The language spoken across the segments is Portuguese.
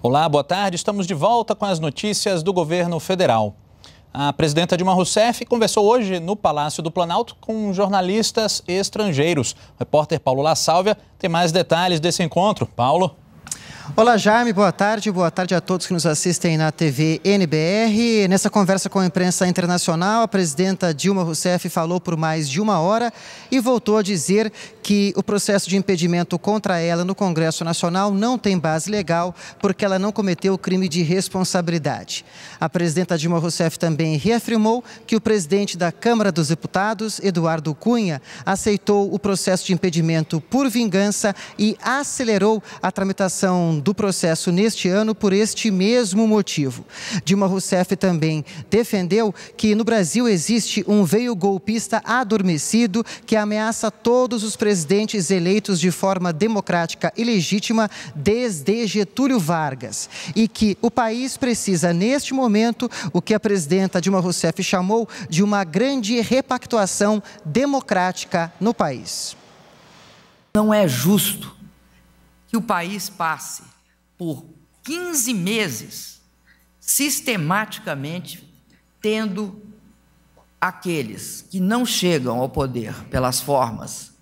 Olá, boa tarde. Estamos de volta com as notícias do governo federal. A presidenta Dilma Rousseff conversou hoje no Palácio do Planalto com jornalistas estrangeiros. O repórter Paulo La Sálvia tem mais detalhes desse encontro. Paulo. Olá, Jaime, boa tarde. Boa tarde a todos que nos assistem na TV NBR. Nessa conversa com a imprensa internacional, a presidenta Dilma Rousseff falou por mais de uma hora e voltou a dizer que o processo de impedimento contra ela no Congresso Nacional não tem base legal porque ela não cometeu o crime de responsabilidade. A presidenta Dilma Rousseff também reafirmou que o presidente da Câmara dos Deputados, Eduardo Cunha, aceitou o processo de impedimento por vingança e acelerou a tramitação do processo neste ano por este mesmo motivo. Dilma Rousseff também defendeu que no Brasil existe um veio golpista adormecido que ameaça todos os presidentes eleitos de forma democrática e legítima desde Getúlio Vargas e que o país precisa, neste momento, o que a presidenta Dilma Rousseff chamou de uma grande repactuação democrática no país. Não é justo que o país passe por 15 meses sistematicamente tendo aqueles que não chegam ao poder pelas formas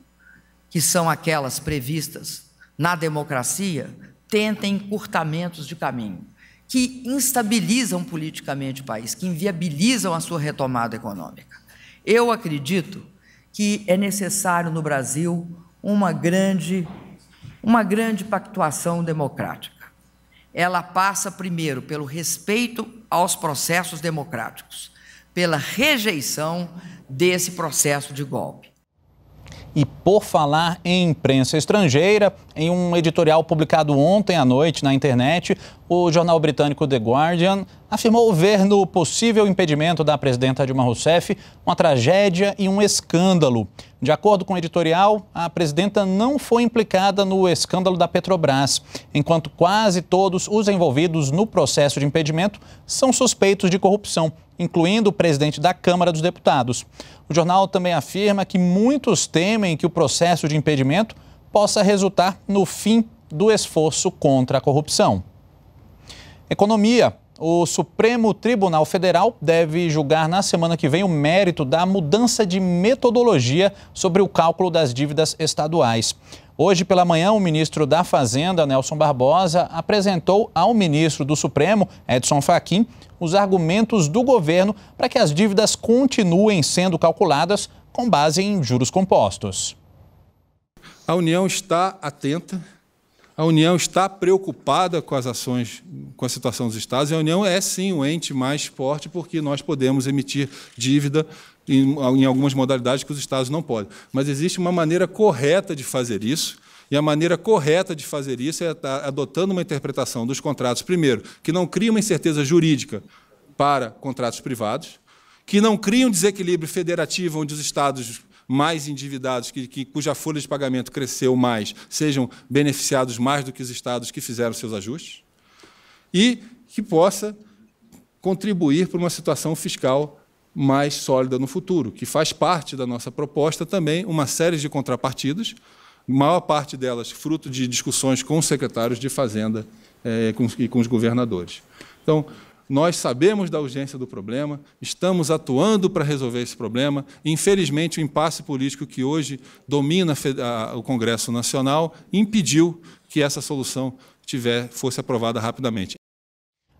que são aquelas previstas na democracia, tentem encurtamentos de caminho, que instabilizam politicamente o país, que inviabilizam a sua retomada econômica. Eu acredito que é necessário no Brasil uma grande uma grande pactuação democrática. Ela passa primeiro pelo respeito aos processos democráticos, pela rejeição desse processo de golpe. E por falar em imprensa estrangeira, em um editorial publicado ontem à noite na internet, o jornal britânico The Guardian afirmou ver no possível impedimento da presidenta Dilma Rousseff uma tragédia e um escândalo. De acordo com o editorial, a presidenta não foi implicada no escândalo da Petrobras, enquanto quase todos os envolvidos no processo de impedimento são suspeitos de corrupção, incluindo o presidente da Câmara dos Deputados. O jornal também afirma que muitos temem que o processo de impedimento possa resultar no fim do esforço contra a corrupção. Economia. O Supremo Tribunal Federal deve julgar na semana que vem o mérito da mudança de metodologia sobre o cálculo das dívidas estaduais. Hoje pela manhã, o ministro da Fazenda, Nelson Barbosa, apresentou ao ministro do Supremo, Edson Fachin, os argumentos do governo para que as dívidas continuem sendo calculadas com base em juros compostos. A União está atenta a União está preocupada com as ações, com a situação dos Estados, e a União é sim o ente mais forte, porque nós podemos emitir dívida em, em algumas modalidades que os Estados não podem. Mas existe uma maneira correta de fazer isso, e a maneira correta de fazer isso é adotando uma interpretação dos contratos, primeiro, que não cria uma incerteza jurídica para contratos privados, que não cria um desequilíbrio federativo onde os Estados mais endividados, que, que, cuja folha de pagamento cresceu mais, sejam beneficiados mais do que os estados que fizeram seus ajustes, e que possa contribuir para uma situação fiscal mais sólida no futuro, que faz parte da nossa proposta também uma série de contrapartidas, maior parte delas fruto de discussões com os secretários de Fazenda é, com, e com os governadores. Então, nós sabemos da urgência do problema, estamos atuando para resolver esse problema. Infelizmente, o impasse político que hoje domina o Congresso Nacional impediu que essa solução tiver, fosse aprovada rapidamente.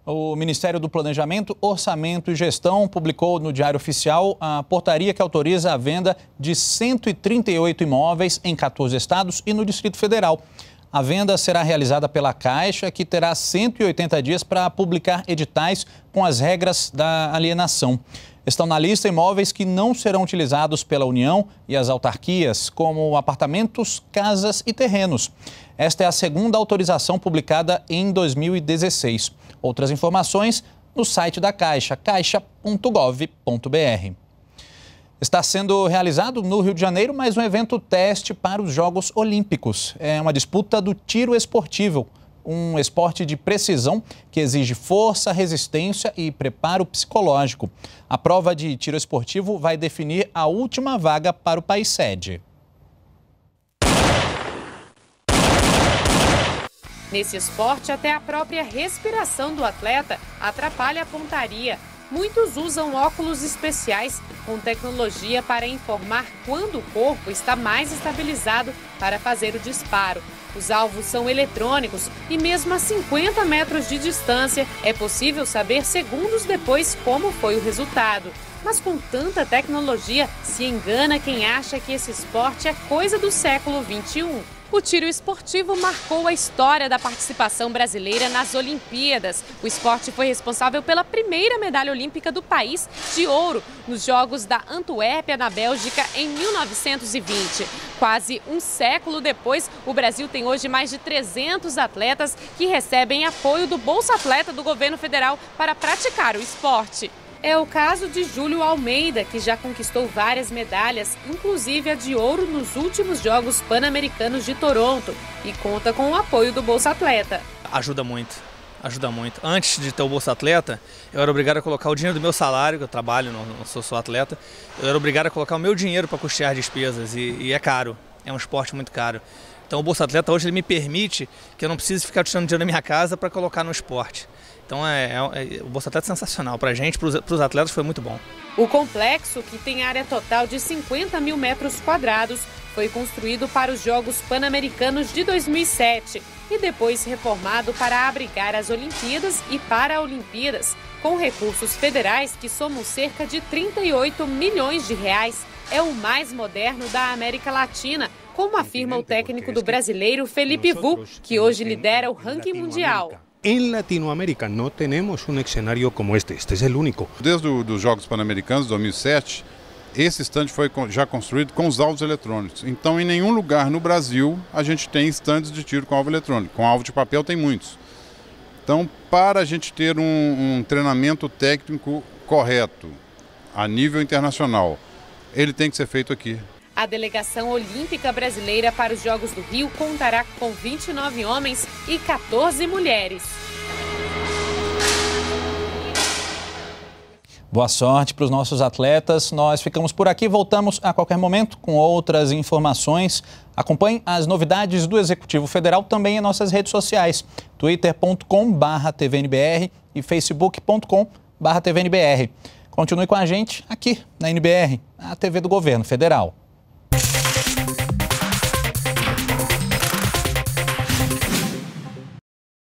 O Ministério do Planejamento, Orçamento e Gestão publicou no Diário Oficial a portaria que autoriza a venda de 138 imóveis em 14 estados e no Distrito Federal. A venda será realizada pela Caixa, que terá 180 dias para publicar editais com as regras da alienação. Estão na lista imóveis que não serão utilizados pela União e as autarquias, como apartamentos, casas e terrenos. Esta é a segunda autorização publicada em 2016. Outras informações no site da Caixa, caixa.gov.br. Está sendo realizado no Rio de Janeiro mais um evento teste para os Jogos Olímpicos. É uma disputa do tiro esportivo, um esporte de precisão que exige força, resistência e preparo psicológico. A prova de tiro esportivo vai definir a última vaga para o país sede. Nesse esporte, até a própria respiração do atleta atrapalha a pontaria. Muitos usam óculos especiais com tecnologia para informar quando o corpo está mais estabilizado para fazer o disparo. Os alvos são eletrônicos e, mesmo a 50 metros de distância, é possível saber segundos depois como foi o resultado. Mas com tanta tecnologia, se engana quem acha que esse esporte é coisa do século 21. O tiro esportivo marcou a história da participação brasileira nas Olimpíadas. O esporte foi responsável pela primeira medalha olímpica do país de ouro nos Jogos da Antuérpia, na Bélgica, em 1920. Quase um século depois, o Brasil tem hoje mais de 300 atletas que recebem apoio do Bolsa Atleta do governo federal para praticar o esporte. É o caso de Júlio Almeida, que já conquistou várias medalhas, inclusive a de ouro nos últimos Jogos Pan-Americanos de Toronto, e conta com o apoio do Bolsa Atleta. Ajuda muito, ajuda muito. Antes de ter o Bolsa Atleta, eu era obrigado a colocar o dinheiro do meu salário, que eu trabalho, não, não sou só atleta, eu era obrigado a colocar o meu dinheiro para custear despesas, e, e é caro, é um esporte muito caro. Então o Bolsa Atleta hoje ele me permite que eu não precise ficar tirando dinheiro da minha casa para colocar no esporte. Então é, é, é, o Bolsa Atleta é sensacional. Para a gente, para os atletas, foi muito bom. O complexo, que tem área total de 50 mil metros quadrados, foi construído para os Jogos Pan-Americanos de 2007 e depois reformado para abrigar as Olimpíadas e Paralimpíadas, com recursos federais que somam cerca de 38 milhões de reais. É o mais moderno da América Latina, como afirma o técnico do brasileiro Felipe Vu, que hoje lidera o ranking mundial. En Latinoamérica no tenemos un escenario como este, este es el único. Desde os Jogos Pan-Americanos de 2007, esse estande foi já construído com os alvos eletrônicos. Então, em nenhum lugar no Brasil a gente tem estandes de tiro com alvo eletrônico. Com alvo de papel tem muitos. Então, para a gente ter um, um treinamento técnico correto a nível internacional, ele tem que ser feito aqui. A delegação olímpica brasileira para os Jogos do Rio contará com 29 homens e 14 mulheres. Boa sorte para os nossos atletas. Nós ficamos por aqui, voltamos a qualquer momento com outras informações. Acompanhe as novidades do Executivo Federal também em nossas redes sociais: twitter.com/tvnbr e facebook.com/tvnbr. Continue com a gente aqui na NBR, a TV do Governo Federal.